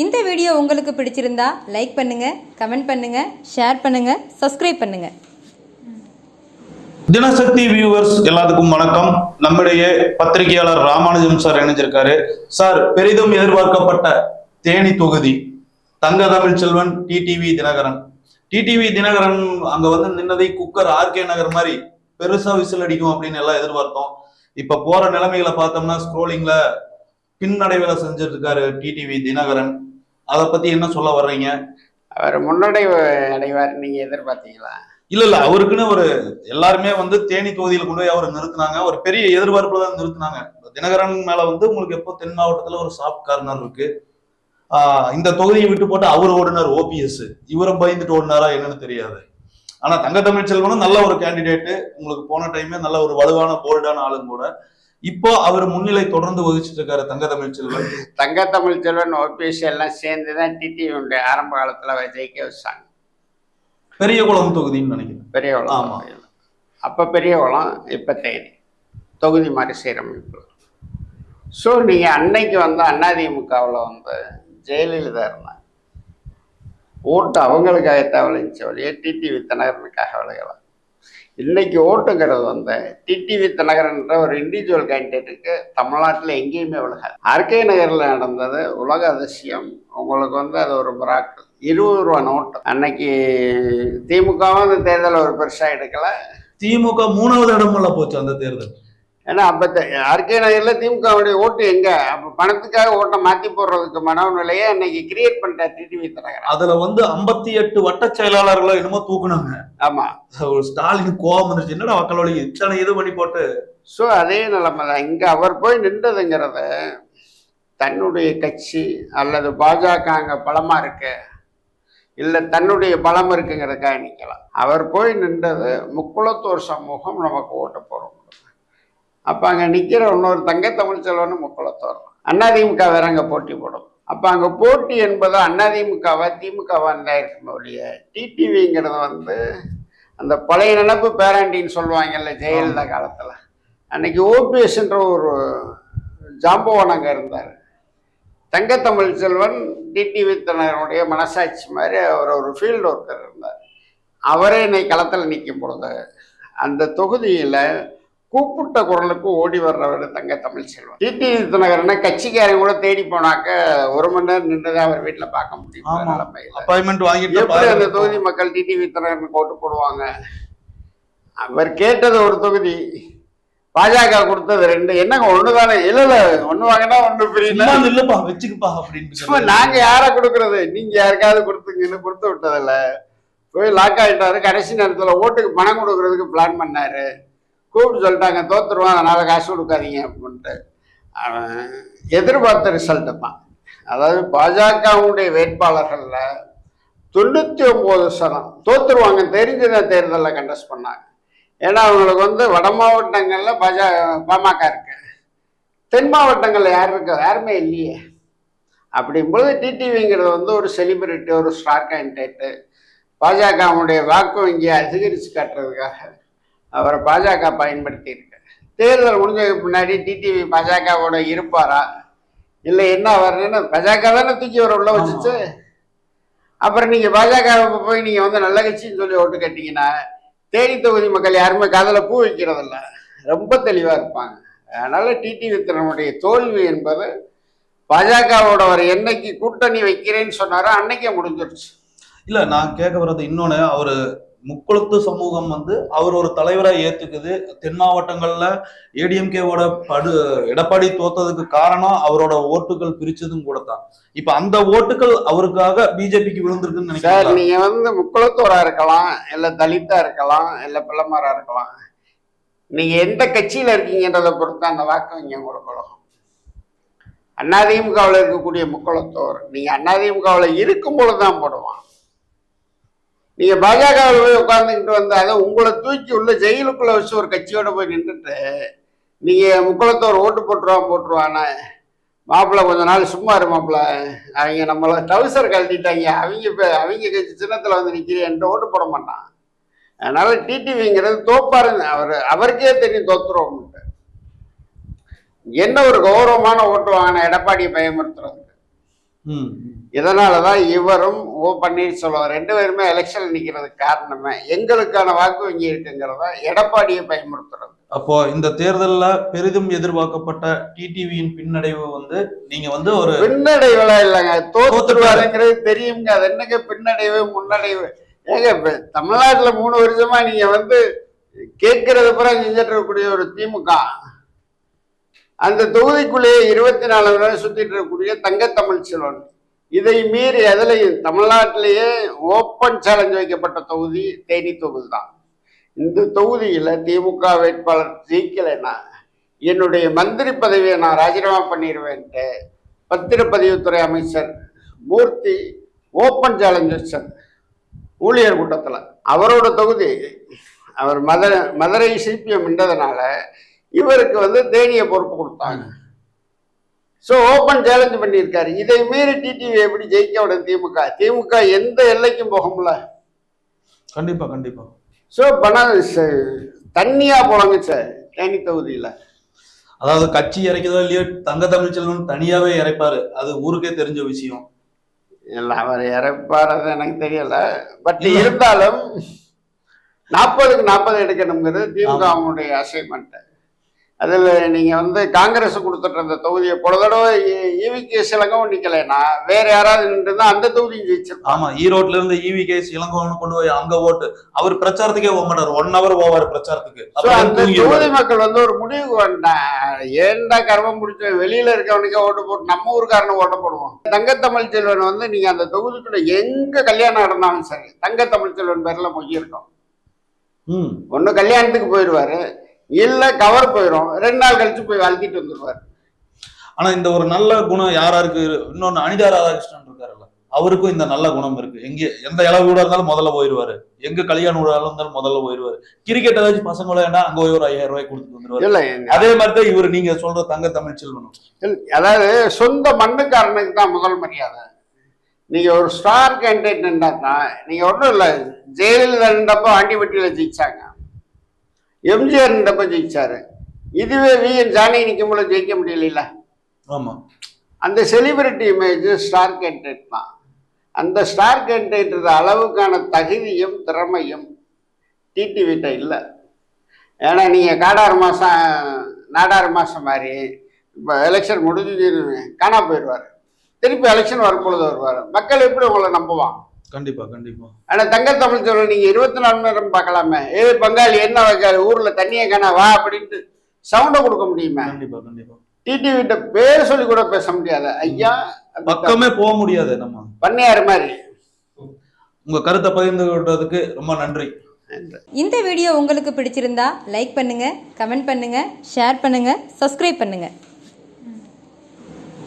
இந்த வீடியோ உங்களுக்கு பிடிச்சிருந்தா லைக் பண்ணுங்க கமெண்ட் பண்ணுங்க ஷேர் பண்ணுங்க சப்ஸ்கிரைப் பண்ணுங்க. தினசக்தி வியூவர்ஸ் எல்லாத்துக்கும் வணக்கம். நம்முடைய பத்திரிகையாளர் ராமானுஜம் சார் இணைஞ்சிருக்காரு. சார் பெரிதும் எதிர்பார்க்கப்பட்ட தேனி தொகுதி தங்க தமிழ் செல்வன் டிடிவி தினகரன். டிடிவி தினகரன் அங்க வந்து நின்னதை குக்கர் ஆர்கே நகர் மாதிரி பெருசா விசில் அடிக்கும் அப்படின்னு எல்லாம் எதிர்பார்த்தோம். இப்ப போற நிலைமைகளை பார்த்தோம்னா ஸ்க்ரோலிங்ல பின்னடைவுல செஞ்சுட்டு இருக்காரு டிடிவி தினகரன். அதை பத்தி என்ன சொல்ல வர்றீங்க? அவர் முன்னடைவு அடைவார் நீங்க எதிர்பார்த்தீங்களா? இல்ல இல்ல அவருக்குன்னு ஒரு எல்லாருமே வந்து தேனி தொகுதியில கொண்டு போய் அவரை நிறுத்தினாங்க. ஒரு பெரிய எதிர்பார்ப்புல தான் நிறுத்தினாங்க. தினகரன் மேல வந்து உங்களுக்கு எப்போ தென் மாவட்டத்துல ஒரு சாஃப்ட் கார்னர் இருக்கு. இந்த தொகுதியை விட்டு போட்டு அவர் ஓடினார் ஓபிஎஸ் இவரை பயந்துட்டு ஓடினாரா என்னன்னு தெரியாது. ஆனா தங்க தமிழ் செல்வனும் நல்ல ஒரு கேண்டிடேட் உங்களுக்கு போன டைமே நல்ல ஒரு வலுவான போல்டான ஆளும் கூட. இப்போ அவர் முன்னிலை தொடர்ந்து வகிச்சிட்டு இருக்காரு தங்க தமிழ் செல்வன் தங்க தமிழ் செல்வன் ஓபிஎஸ் எல்லாம் சேர்ந்து தான் டிடிவியுடைய ஆரம்ப காலத்துல ஜெயிக்க வச்சாங்க. பெரிய குளம் தொகுதின்னு நினைக்கிறேன். பெரிய ஆமா. குளம் அப்ப பெரிய குளம் இப்ப தேனி. தொகுதி மாதிரி சீரமைப்பு ஸோ நீங்க அன்னைக்கு வந்து அதிமுகவில் வந்து ஜெயலலிதா இருந்தாங்க ஓட்டு அவங்களுக்காகத்தான் விளைஞ்ச வழியே டிடிவி தினகரனுக்காக விளையலாம். இன்னைக்கு ஓட்டுங்கிறது வந்து டிடிவி நகரன்ற ஒரு இண்டிவிஜுவல் கேண்டிடேட்டுக்கு தமிழ்நாட்டில் எங்கேயுமே விலகாது. ஆர்கே நகரில் நடந்தது உலக அதிசயம். உங்களுக்கு வந்து அது ஒரு மிராக்கள் இருபது ரூபா நோட்டு அன்னைக்கு திமுகவும் அந்த தேர்தல் ஒரு பெருசாக எடுக்கல. திமுக மூணாவது இடமெல்ல போச்சு அந்த தேர்தல். ஏன்னா அப்போ ஆர்கே நகரில் திமுகவுடைய ஓட்டு எங்க? அப்போ பணத்துக்காக ஓட்டை மாற்றி போடுறதுக்கு மனநிலையை அன்னைக்கு கிரியேட் பண்ணிட்ட டிடிவி தினகரன். அதுல வந்து ஐம்பத்தி எட்டு வட்ட செயலாளர்களை என்னமோ தூக்குனாங்க. ஆமாம் ஒரு ஸ்டாலின் கோவம் வந்துருச்சு. என்னடா மக்கள் வழி? இத்தனை இது பண்ணி போட்டு. ஸோ அதே நிலைமை தான். இங்கே அவர் போய் நின்றதுங்கிறத தன்னுடைய கட்சி அல்லது பாஜக அங்கே பலமாக இருக்கு. இல்லை தன்னுடைய பலம் இருக்குங்கிறதுக்காக நிற்கலாம் அவர் போய் நின்றது முக்குளத்தூர் சமூகம் நமக்கு ஓட்டு போகிறோம் அப்போ அங்கே நிற்கிற இன்னொரு தங்க தமிழ்ச்செல்வனு முக்குளத்தூர் அதிமுக வேற அங்கே போட்டி போடும். அப்போ அங்கே போட்டி என்பது அதிமுகவா திமுகவா தான் இருக்கும் ஒழிய டிடிவிங்கிறது வந்து அந்த பழைய நினப்பு பேராண்டின்னு சொல்லுவாங்கல்ல ஜெயலலிதா காலத்தில். அன்னைக்கு ஓபிஎஸ்ன்ற ஒரு ஜாம்பவான் அங்கே இருந்தார். தங்கத்தமிழ் செல்வன் டிடிவி தினகரனுடைய மனசாட்சி மாதிரி அவர் ஒரு ஃபீல்டு ஒர்க்கர் இருந்தார். அவரே இன்னைக்கு களத்தில் நிற்கும் பொழுது அந்த தொகுதியில் கூப்பிட்ட குரலுக்கு ஓடி வர்றவர் தங்க தமிழ் செல்வன். டிடிவி தினகரனை கட்சிக்காரங்க கூட தேடி போனாக்க ஒரு மணி நேரம் நின்று அவர் வீட்டில் பார்க்க முடியும். அப்பாயின்மெண்ட் வாங்கிட்டு எப்படி அந்த. தொகுதி மக்கள் டிடிவி தினகரனுக்கு ஓட்டு போடுவாங்க? அவர் கேட்டது ஒரு தொகுதி. பாஜக கொடுத்தது ரெண்டு. என்னங்க ஒண்ணு தானே இல்ல இல்ல ஒண்ணு வாங்கினா ஒண்ணு புரியல சும்மா நில்லுப்பா வச்சுக்குப்பா அப்படின்னு. நாங்க யார கொடுக்கறது? நீங்க யாருக்காவது கொடுத்துங்கன்னு கொடுத்து விட்டதில்ல. போய் லாக் ஆயிட்டாரு. கடைசி நேரத்துல ஓட்டுக்கு பணம் கொடுக்கறதுக்கு பிளான் பண்ணாரு. கூப்பிட்டு சொல்லிட்டாங்க தோத்துருவான் அதனால் காசு கொடுக்காதீங்க அப்படின்ட்டு. அவன் எதிர்பார்த்த ரிசல்ட்டு தான். அதாவது பாஜகவுடைய வேட்பாளர்களில் தொண்ணூற்றி ஒம்பது சதம் தோத்துருவாங்க தெரிஞ்ச தேர்தலில் கண்டஸ்ட் பண்ணாங்க. ஏன்னா அவங்களுக்கு வந்து வட மாவட்டங்களில் பாஜக பாமக இருக்கு. தென் மாவட்டங்களில் யார் இருக்கா? யாருமே இல்லையே. அப்படிங்கும்போது டிடிவிங்கிறது வந்து ஒரு செலிபிரிட்டி ஒரு ஸ்டார் கேண்டிடேட்டு பாஜகவுடைய வாக்கு வங்கியை அதிகரித்து காட்டுறதுக்காக அவரை பாஜக பயன்படுத்தி இருக்கு தேர்தல் முடிஞ்சதுக்கு முன்னாடி டிடிவி பாஜகவோட இருப்பாரா? இல்லை என்ன வரணும்னு பாஜக தானே தூக்கி வர உள்ள வச்சுச்சு? அப்புறம் நீங்க பாஜக போய் நீங்க வந்து நல்ல கட்சின்னு சொல்லி ஓட்டு கேட்டீங்கன்னா தேனி தொகுதி மக்கள் யாருமே காதல பூ வைக்கிறதில்ல. ரொம்ப தெளிவா இருப்பாங்க. அதனால டிடிவி திறனுடைய தோல்வி என்பது பாஜகவோட அவர் என்னைக்கு கூட்டணி வைக்கிறேன்னு சொன்னாரோ அன்னைக்கே முடிஞ்சிருச்சு. இல்ல நான் கேட்க வர்றது இன்னொன்னு அவரு முக்குளத்து சமூகம் வந்து அவர் ஒரு தலைவரா ஏத்துக்குது. தென் மாவட்டங்கள்ல ஏடிஎம்கேவோட படு எடப்பாடி தோத்ததுக்கு காரணம் அவரோட ஓட்டுகள் பிரிச்சதும் கூட தான் இப்ப அந்த ஓட்டுகள் அவருக்காக பிஜேபிக்கு விழுந்திருக்குன்னு நினைக்கிறேன் நீங்க வந்து முக்குளத்தோரா இருக்கலாம் இல்ல தலித்தா இருக்கலாம் இல்ல பிள்ளைமாரா இருக்கலாம். நீங்க எந்த கட்சியில இருக்கீங்கன்றதை பொறுத்து அந்த வாக்கு இங்க கொடுக்கணும் அதிமுகவில் இருக்கக்கூடிய முக்குளத்தோர் நீங்க அதிமுகவில் இருக்கும் பொழுதுதான் போடுவான். நீங்க பாஜகவில் போய் உட்காந்துக்கிட்டு வந்து உங்களை தூக்கி உள்ள ஜெயிலுக்குள்ள வச்சு ஒரு கட்சியோட போய் நின்றுட்டு நீங்க முக்குளத்தோர் ஓட்டு போட்டுருவான் போட்டுருவானே? மாப்பிள்ளை கொஞ்ச நாள் சும்மா இரு மாப்பிள்ள. அவங்க நம்மள டவுசர் கழட்டிட்டாங்க. அவங்க இப்ப அவங்க கட்சி சின்னத்துல வந்து நிக்கிறேன் ஓட்டு போட மாட்டான். அதனால டிடிவிங்கிறது தோப்பாரு அவர் அவருக்கே தெரியும் தோத்துருவோம்ட்டு என்ன ஒரு கௌரவமான ஓட்டு வாங்கின எடப்பாடியை பயமுறுத்துறதுக்கு. ம் இதனாலதான் இவரும் ஓ பன்னீர்செல்வம் ரெண்டு பேருமே எலெக்ஷன் நிக்கிறதுக்கு காரணமே எங்களுக்கான வாக்கு வங்கி இருக்குங்கிறத எடப்பாடியை பயமுறுத்துறது. அப்போ இந்த தேர்தல்ல பெரிதும் எதிர்பார்க்கப்பட்ட டிடிவியின் பின்னடைவு வந்து நீங்க வந்து ஒரு பின்னடைவுல இல்லைங்க. தோத்துருவாருங்கிறது தெரியுங்க. அது என்னங்க பின்னடைவு முன்னடைவு? ஏங்க இப்ப தமிழ்நாட்டுல மூணு வருஷமா நீங்க வந்து கேட்கறது பூரா செஞ்சுட்டு இருக்கக்கூடிய ஒரு திமுக. அந்த தொகுதிக்குள்ளேயே இருபத்தி நாலு வரை சுத்திட்டு இருக்கக்கூடிய தங்க தமிழ் செல்வன். இதை மீறி எதில் தமிழ்நாட்டிலேயே ஓப்பன் சேலஞ்ச் வைக்கப்பட்ட தொகுதி தேனி தொகுதி தான் இந்த தொகுதியில் திமுக வேட்பாளர் ஜெயிக்கலைன்னா என்னுடைய மந்திரி பதவியை நான் ராஜினாமா பண்ணிடுவேன்ட்டு பத்திரப்பதிவுத்துறை அமைச்சர் மூர்த்தி ஓப்பன் சேலஞ்ச் வச்சார். ஊழியர் கூட்டத்தில். அவரோட தொகுதி அவர் மத மதுரை சிபிஎம் நின்றதுனால இவருக்கு வந்து தேனியை பொறுப்பு கொடுத்தாங்க. ஸோ ஓப்பன் சேலஞ்ச் பண்ணியிருக்காரு. இதை மீறி டிடிவி எப்படி ஜெயிக்க விட திமுக? திமுக எந்த எல்லைக்கும் போகும்ல கண்டிப்பா கண்டிப்பா. ஸோ பணம் ச- தண்ணியா போலாங்க சார் தேனி தொகுதியில். அதாவது கட்சி இறைக்குதோ இல்லையோ தங்க தமிழ்ச்செல்வன் தனியாவே இறைப்பாரு. அது ஊருக்கே தெரிஞ்ச விஷயம். இல்லை அவர் இறப்பாரது எனக்கு தெரியல. பட் இருந்தாலும் நாற்பதுக்கு நாற்பது எடுக்கணுங்கிறது திமுக அவங்களுடைய அசைன்மெண்ட் அதில் நீங்கள் வந்து காங்கிரஸ் கொடுத்துட்டு இருந்த தொகுதியை போன தடவை ஈவிக்கு சிலங்கவும் நிற்கலைன்னா வேற யாராவது நின்று தான் அந்த தொகுதியும் ஜெயிச்சிருப்பாங்க. ஆமா ஈரோட்ல இருந்து இவி கேஸ் கொண்டு போய் அங்க ஓட்டு. அவர் பிரச்சாரத்துக்கே போக மாட்டார். ஒன் ஹவர் போவார் பிரச்சாரத்துக்கு. அந்த. தொகுதி மக்கள் வந்து ஒரு முடிவுக்கு வந்தாங்க ஏன்டா கர்மம் முடிச்ச வெளியில இருக்கவனுக்கே ஓட்டு போட்டு நம்ம ஊருக்காரனை ஓட்ட போடுவோம். தங்கத்தமிழ் செல்வன் வந்து நீங்க அந்த தொகுதிக்குள்ள எங்க கல்யாணம் நடந்தாலும் சரி தங்கத்தமிழ் செல்வன் பேர்ல மொழி இருக்கும். ம். ஒண்ணு கல்யாணத்துக்கு போயிடுவாரு இல்ல கவர் போயிடும் ரெண்டு நாள் கழிச்சு போய் வாழ்த்திட்டு வந்துடுவாரு ஆனா இந்த ஒரு நல்ல குணம் யாராருக்கு? இன்னொன்னு அனிதா ராதாகிருஷ்ணன் இருக்காருல்ல. அவருக்கும் இந்த நல்ல குணம் இருக்கு. எங்க எந்த இளவு வீடா இருந்தாலும் முதல்ல போயிருவாரு. எங்க கல்யாண வீடா இருந்தாலும் முதல்ல போயிருவாரு. கிரிக்கெட் ஏதாச்சும் பசங்க விளையாண்டா அங்க போய் ஒரு ஐயாயிரம் ரூபாய் கொடுத்துட்டு வந்துருவாரு. இல்ல அதே மாதிரி தான் இவர் நீங்க சொல்ற தங்க தமிழ் செல்வனும். அதாவது சொந்த மண்ணுக்காரனுக்கு தான் முதல் மரியாதை. நீங்க ஒரு ஸ்டார் கேண்டிடேட் நின்றாக்கா நீங்க ஒன்றும் இல்லை ஜெயலலிதா நின்றப்போ ஆண்டிபட்டியில ஜெயிச்சாங்க. எம்ஜிஆர் நின்றப்போ ஜெயிச்சாரு. இதுவே வி என் ஜானகி நிற்கும் போது ஜெயிக்க முடியல ஆமா. அந்த செலிபிரிட்டி இமேஜ் ஸ்டார் கேண்டிடேட் தான். அந்த ஸ்டார் கேண்டிடேட் அளவுக்கான தகுதியும் திறமையும் டிடிவிட்ட இல்லை. ஏன்னா நீங்கள் காடாறு மாதம் நாடாறு மாதம் மாதிரி இப்போ எலெக்ஷன் முடிஞ்சு காணா போயிடுவார் திருப்பி எலெக்ஷன் வரும்பொழுது வருவார். மக்கள் எப்படி உங்களை நம்புவான் கண்டிப்பா கண்டிப்பா. ஆனால் தங்க தமிழ் சொல்ல நீங்கள் இருபத்தி நாலு மணி நேரம் பார்க்கலாமே. ஏ பங்காளி என்ன வைக்காது ஊரில் தண்ணியை காணா வா அப்படின்ட்டு சவுண்டை கொடுக்க முடியுமே? கண்டிப்பா கண்டிப்பா. டிடிவிட்ட பேர் சொல்லி கூட பேச முடியாது. ஐயா பக்கமே போக முடியாது நம்ம. பண்ணையார் மாதிரி. உங்க கருத்தை பகிர்ந்து கொண்டதுக்கு ரொம்ப நன்றி. இந்த வீடியோ உங்களுக்கு பிடிச்சிருந்தா லைக் பண்ணுங்க கமெண்ட் பண்ணுங்க ஷேர் பண்ணுங்க சப்ஸ்கிரைப் பண்ணுங்க.